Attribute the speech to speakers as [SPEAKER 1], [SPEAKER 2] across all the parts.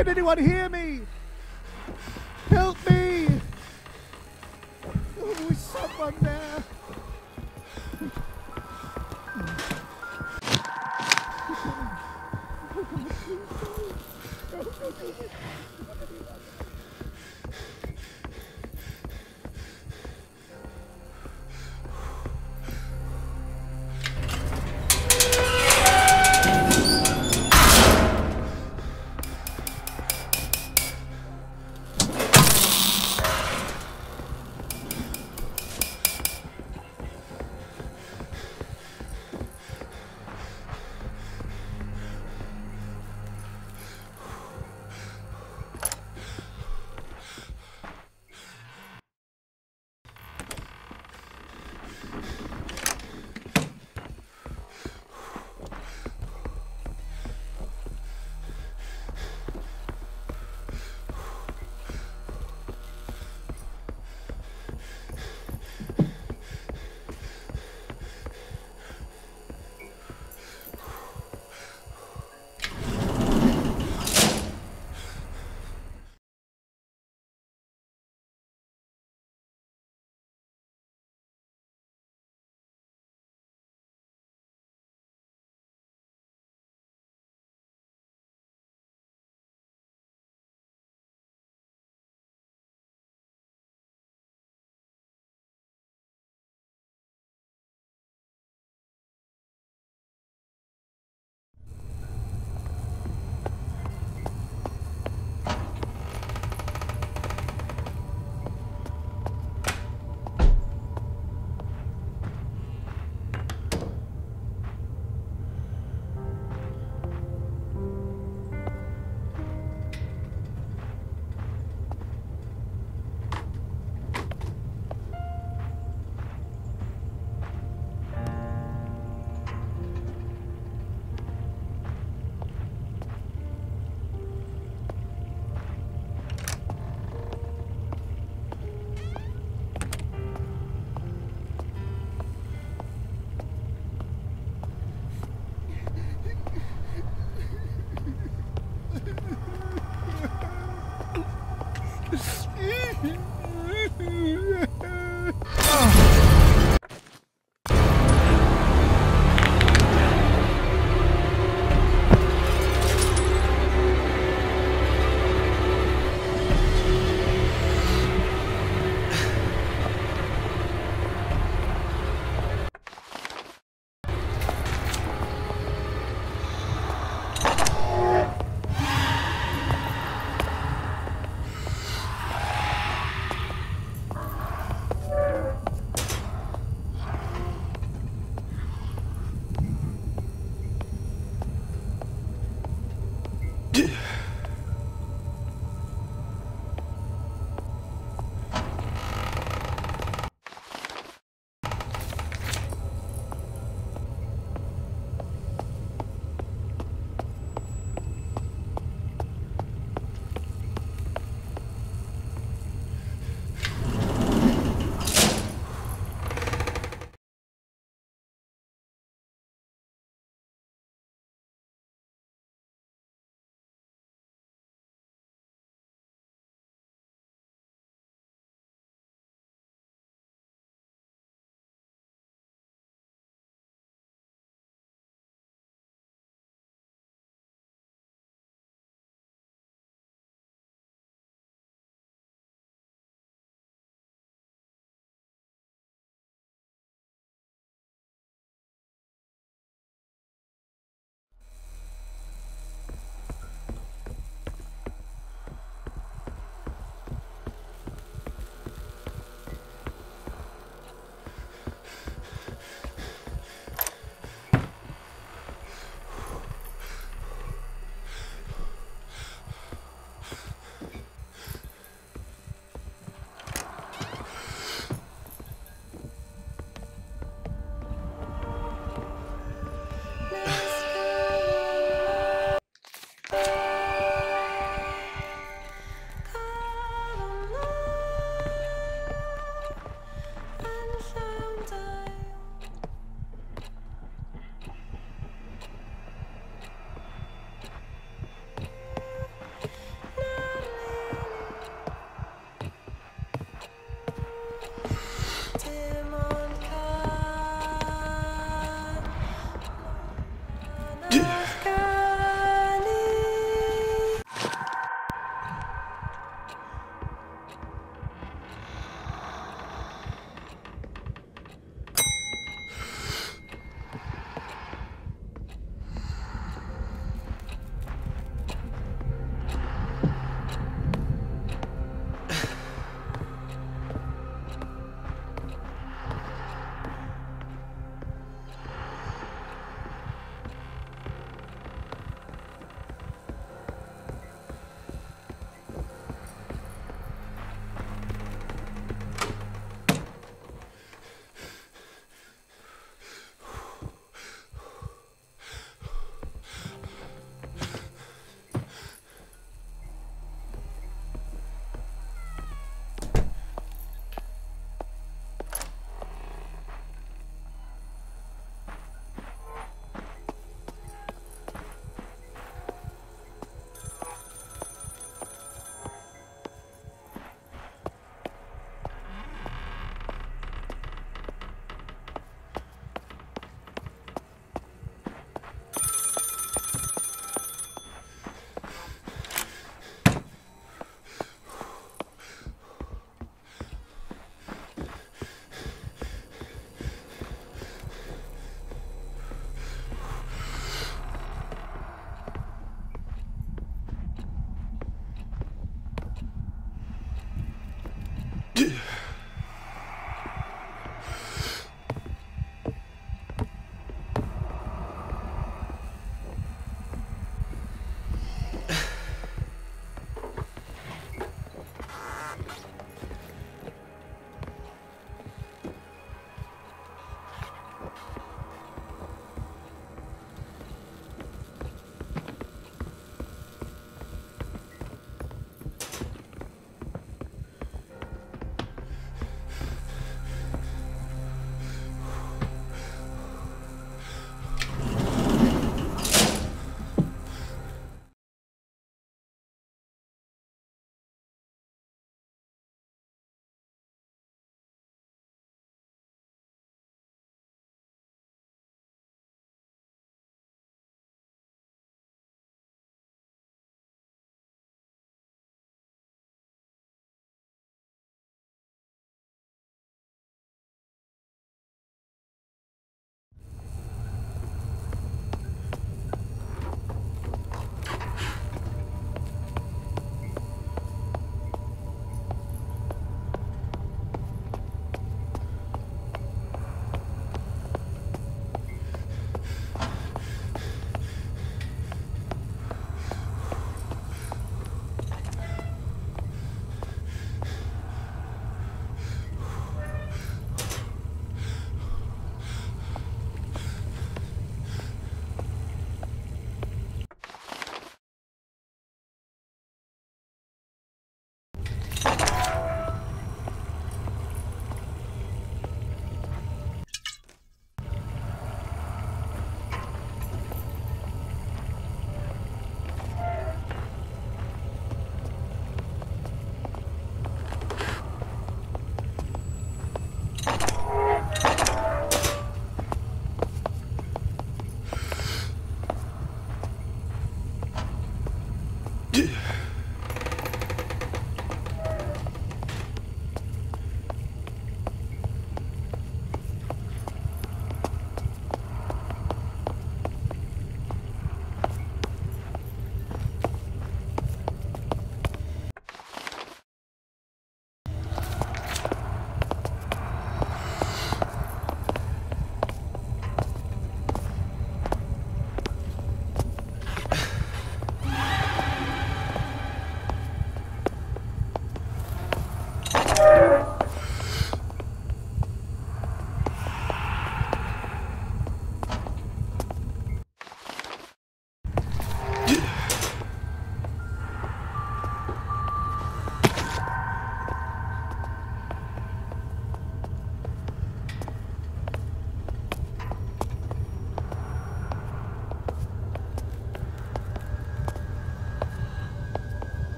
[SPEAKER 1] Can anyone hear me?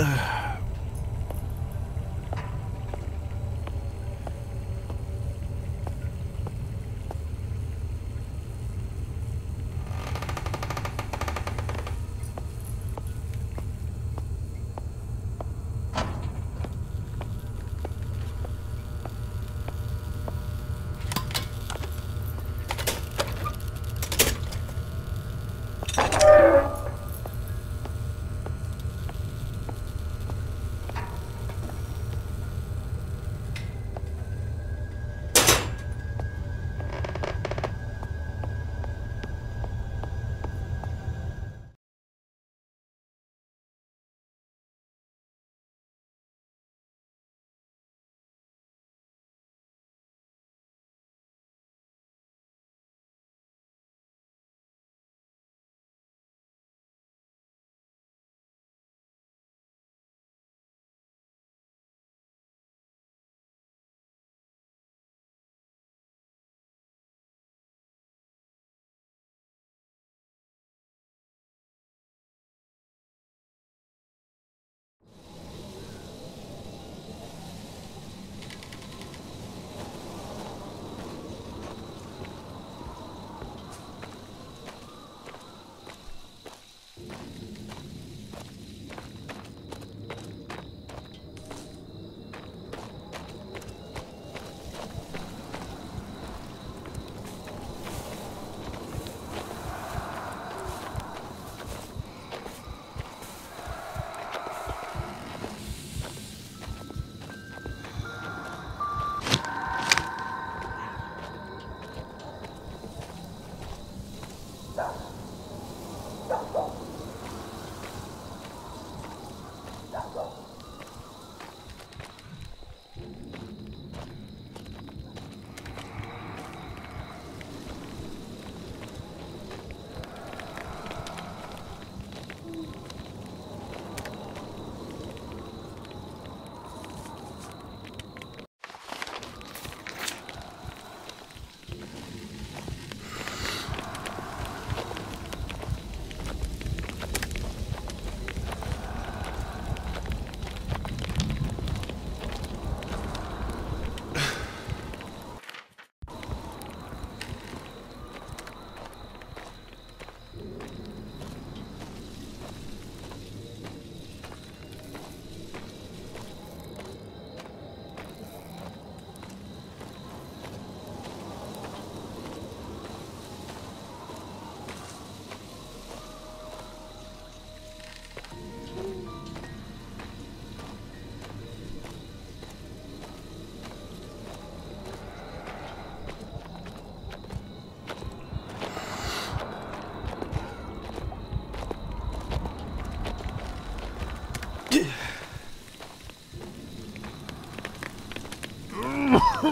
[SPEAKER 1] Ugh.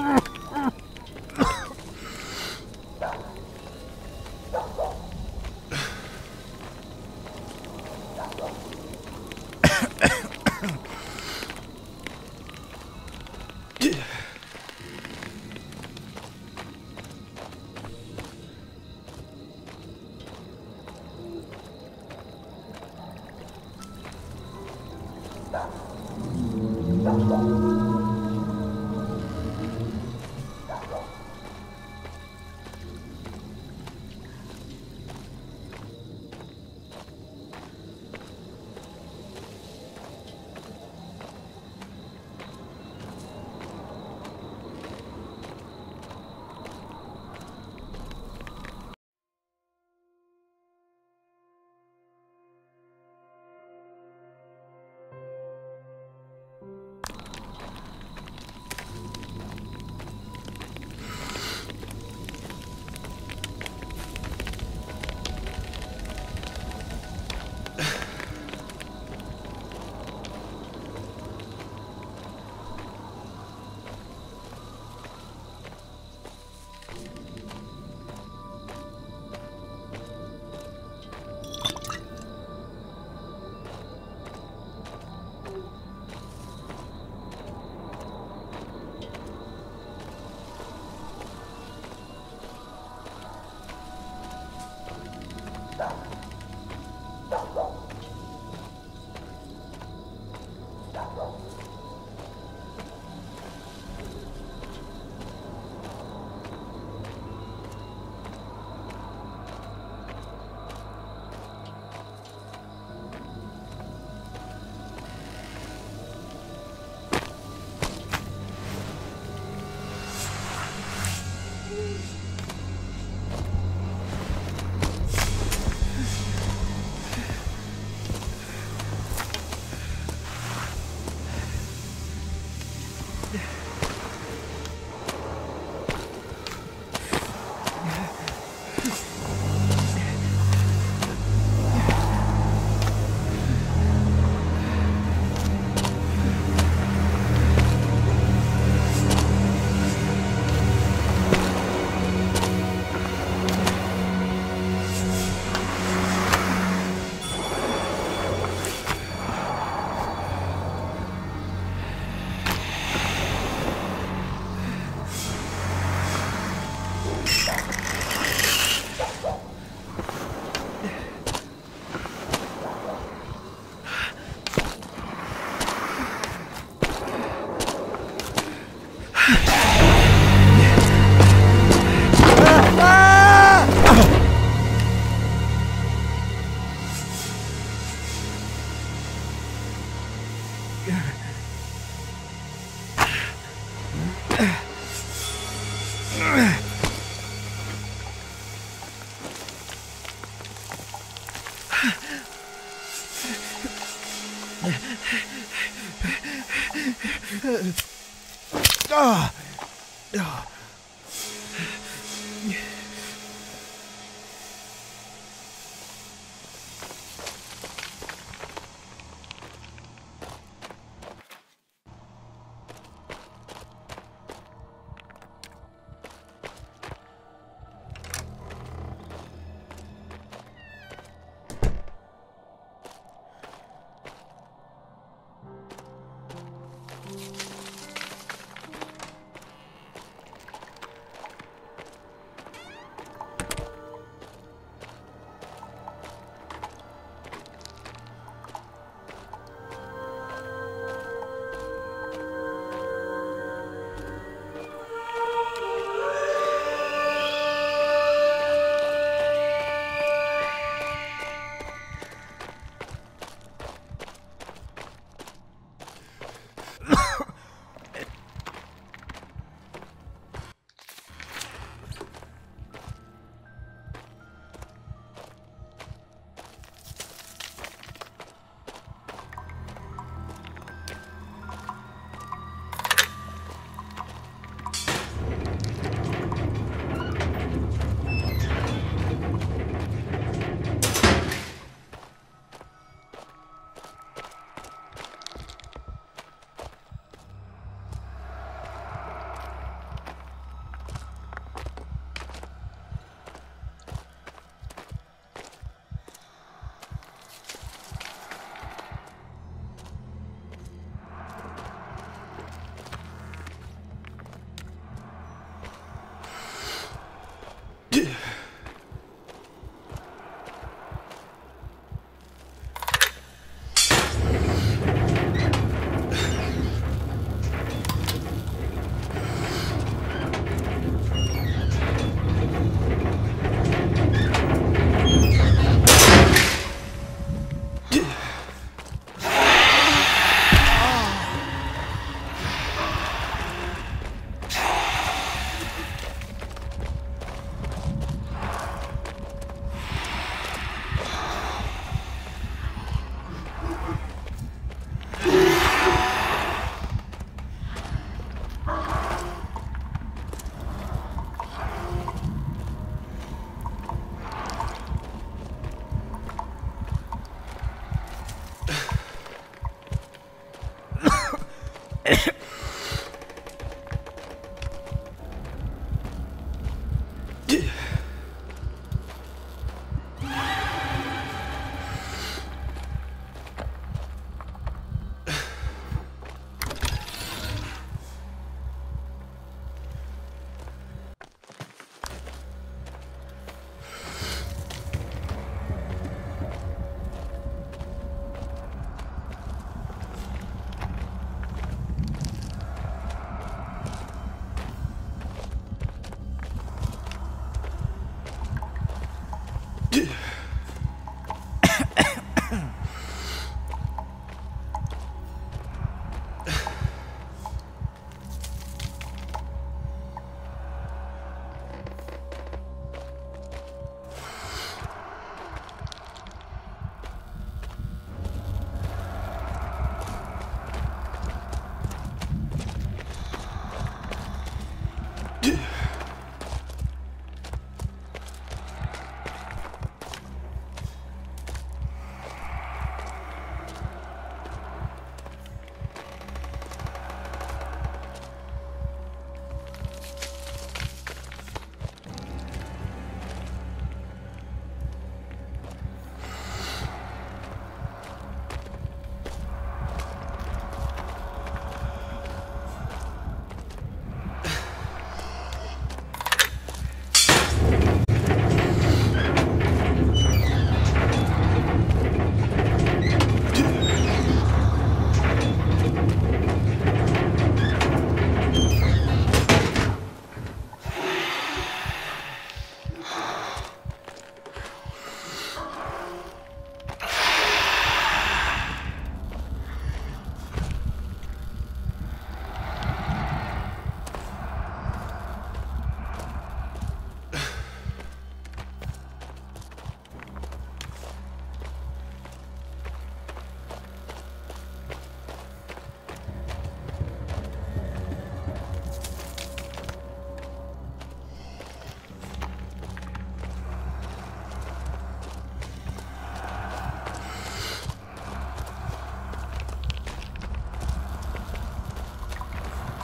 [SPEAKER 1] Ah! Ah!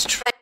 [SPEAKER 2] straight.